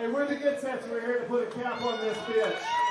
Hey, we're the Get-Sets. We're here to put a cap on this bitch.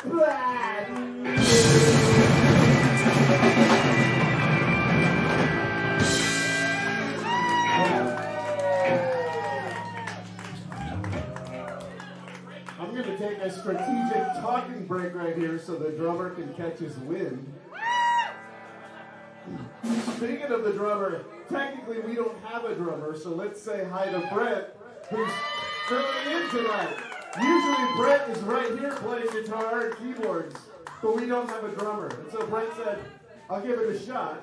I'm going to take a strategic talking break right here so the drummer can catch his wind. Speaking of the drummer, technically we don't have a drummer, so let's say hi to Brett, who's filling in tonight. Usually Brett is right here playing guitar and keyboards, but we don't have a drummer. And so Brett said, I'll give it a shot.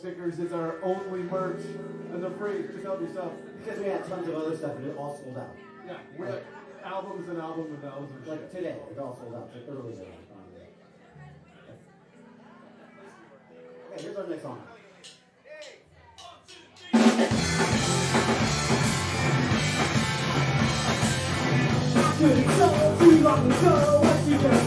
Stickers is our only merch, and they're free. Just help yourself. Because we had tons of other stuff, and it all sold out. Yeah, we're like albums and albums and albums and Like today, it all sold out. Like early today. Okay, here's our next song. so too long ago, what you just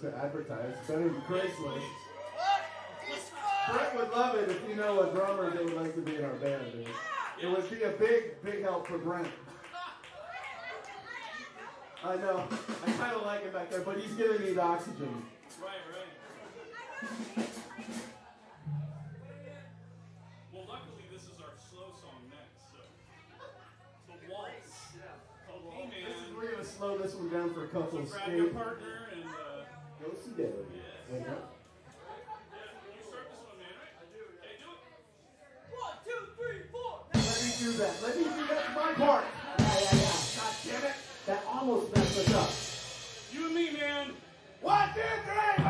to advertise. Better than Craigslist. Brent would love it if you know a drummer that would like to be in our band. It would be a big, big help for Brent. I know. I kind of like him back there, but he's gonna need oxygen. Right, right. Well, luckily this is our slow song next, so. The waltz. Oh This is, man. we're gonna slow this one down for a couple So of grab your skate. partner and Go see David. Wait, no. yeah, you start this one, man, right? Okay, do it. One, two, three, four. Let me do that. Let me do that my part. Yeah, yeah, yeah. God damn it. That almost messed us up. You and me, man. One, two, three.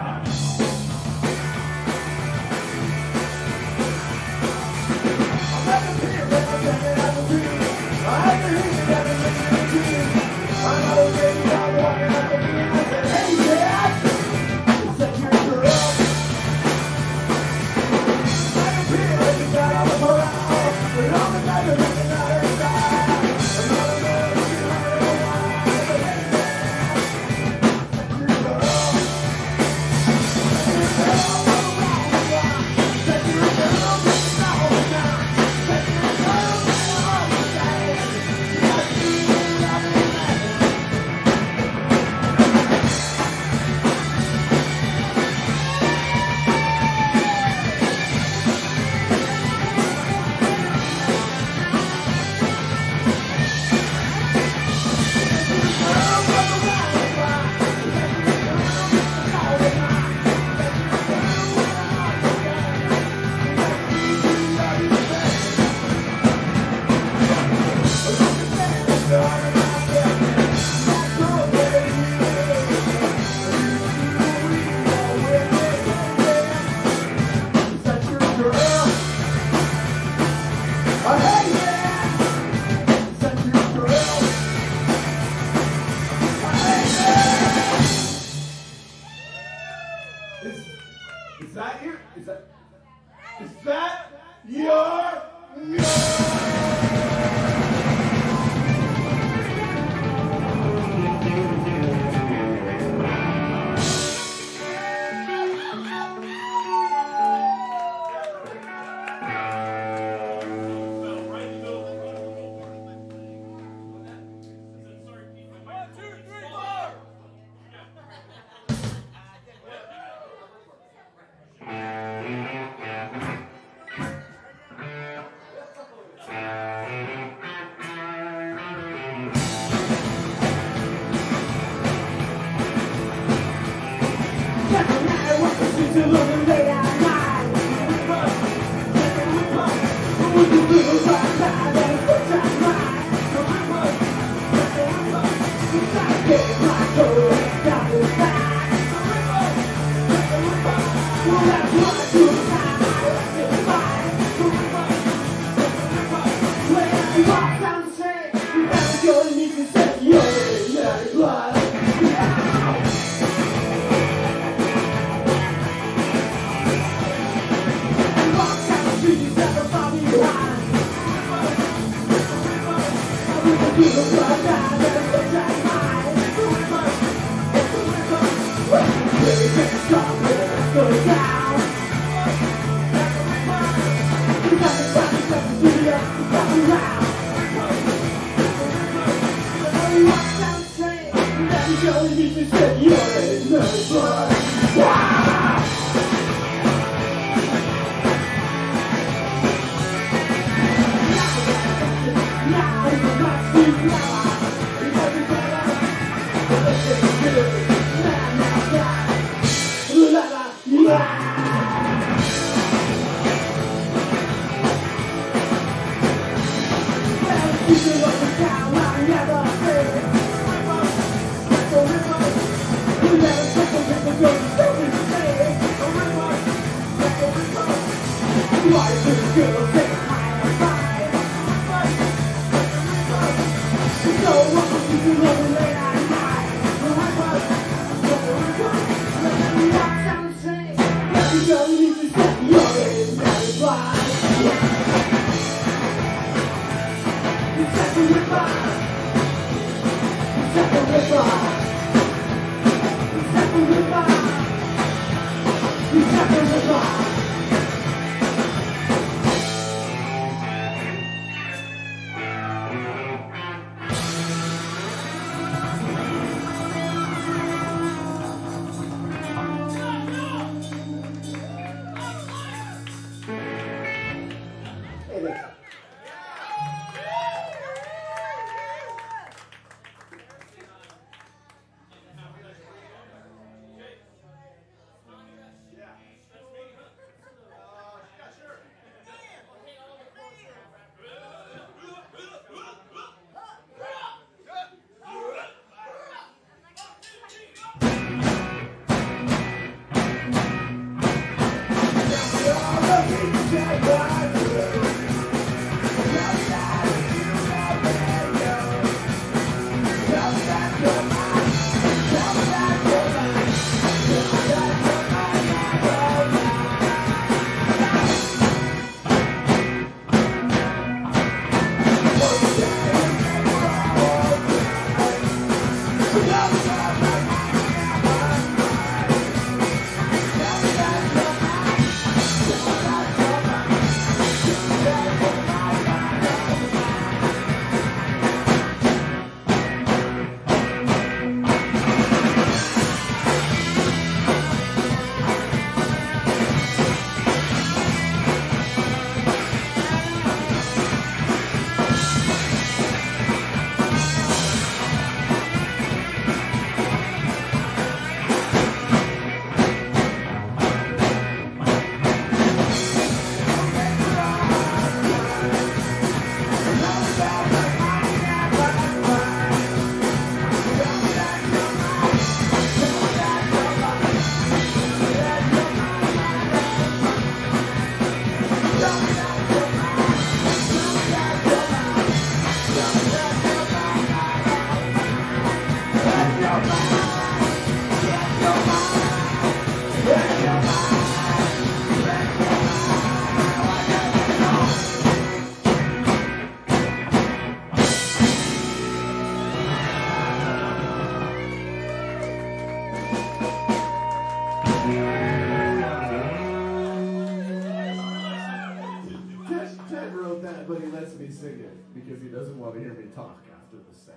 Doesn't to talk after the set.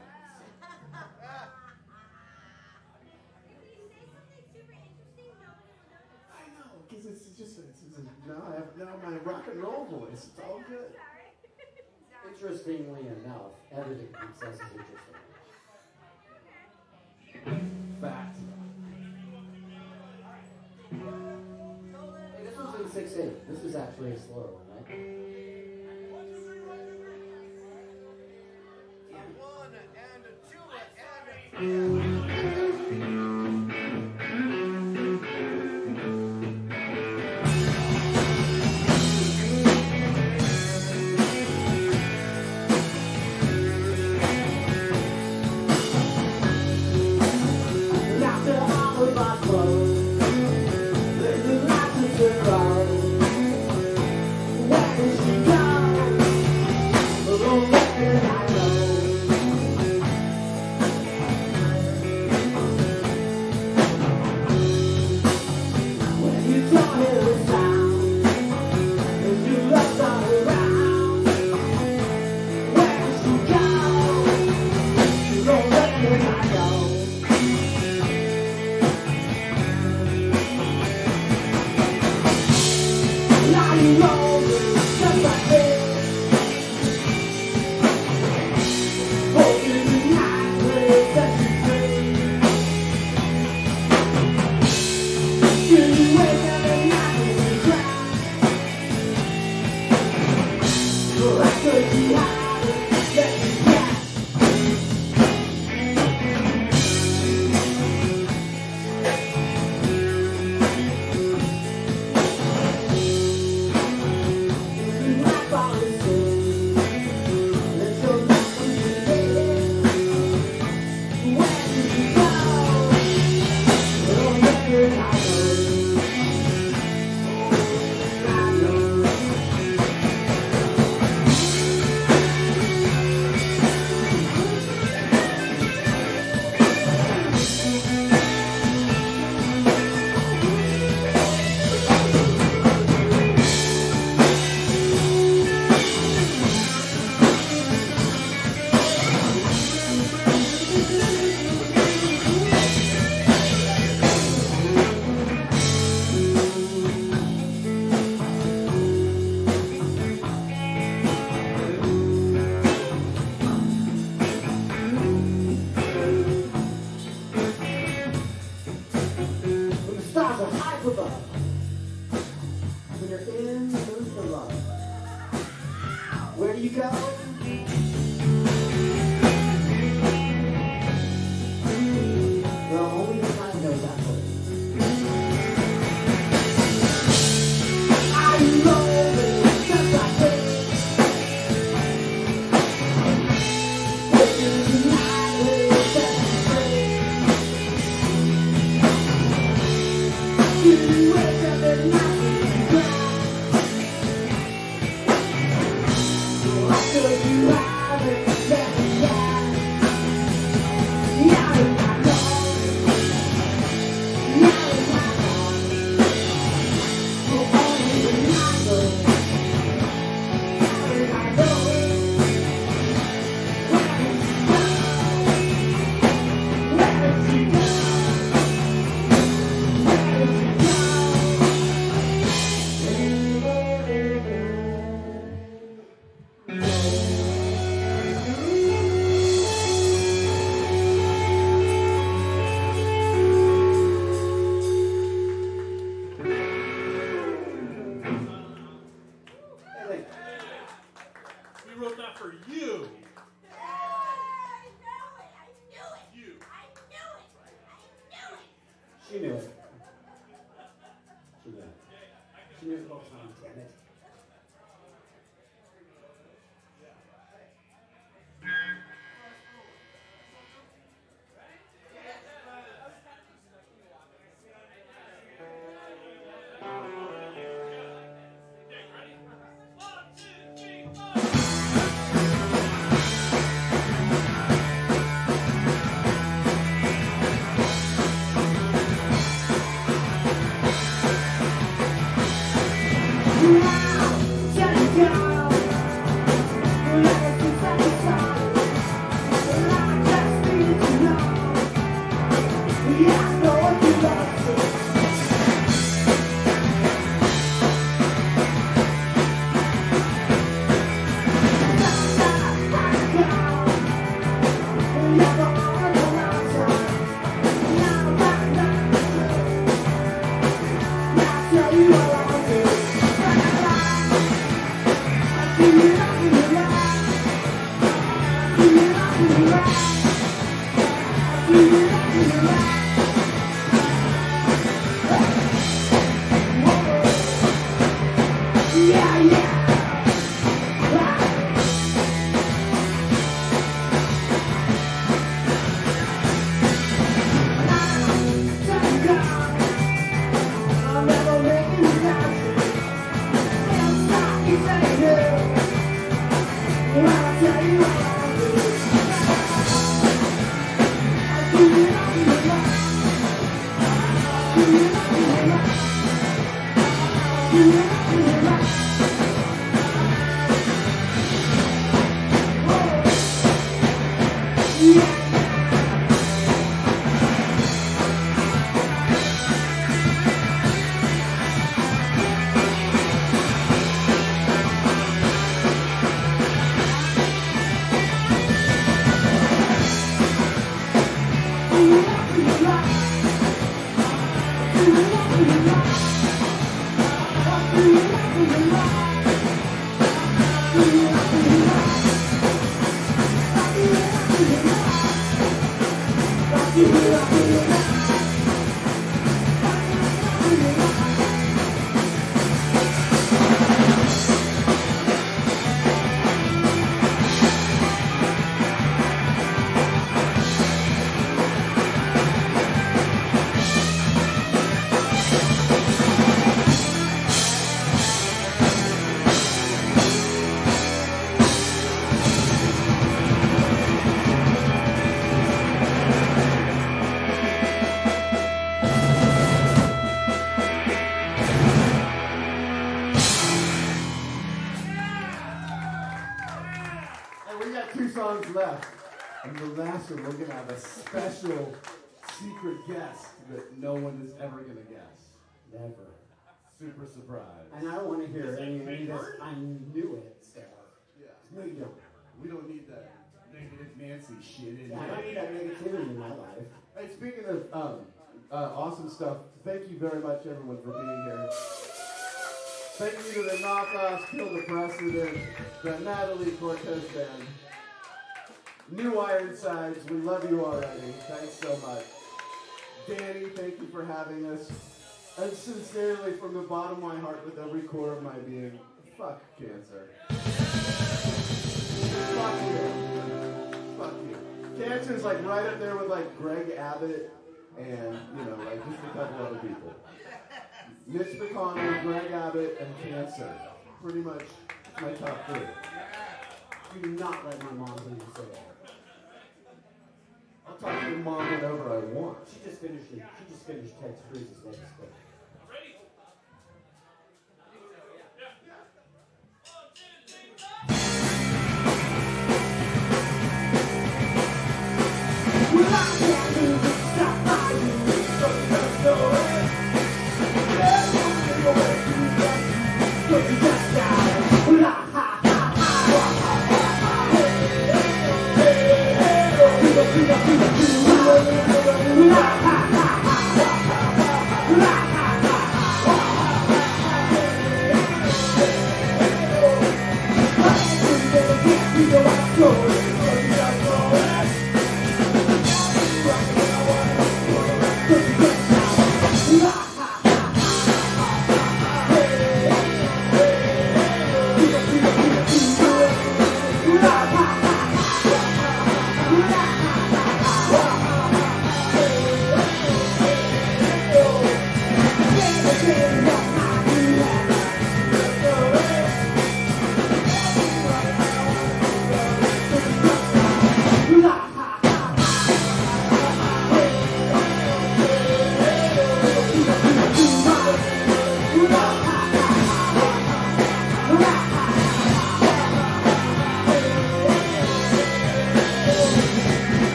I know, because it's just it's, it's, now I have now my rock and roll voice. It's all good. Interestingly enough, everything he says is interesting. Fact. Hey, this one's in 6 8. This is actually a slower one, One and two and. Mm. your Thank you. Special secret guest that no one is ever gonna guess. Never. Super surprise. And I don't want to hear any, any of this. I knew it, Sarah. Yeah. No, you don't. We don't need that negative Nancy shit in Yeah, I don't need that negativity in my life. Hey, speaking of um, uh, awesome stuff, thank you very much, everyone, for being here. Thank you to the Knockoffs, Kill the President, the Natalie Cortez Band, New Ironsides. We love you already. Thanks so much. Danny, thank you for having us. And sincerely, from the bottom of my heart, with every core of my being, fuck cancer. Fuck you. Fuck you. Cancer's like right up there with like Greg Abbott and, you know, like just a couple other people. Mitch McConnell, Greg Abbott, and cancer. Pretty much my top three. Do not let my mom hear you say that. I'll talk to your mom whenever I want. She just finished. She just finished Ted Cruz's latest book. Ready? Ladies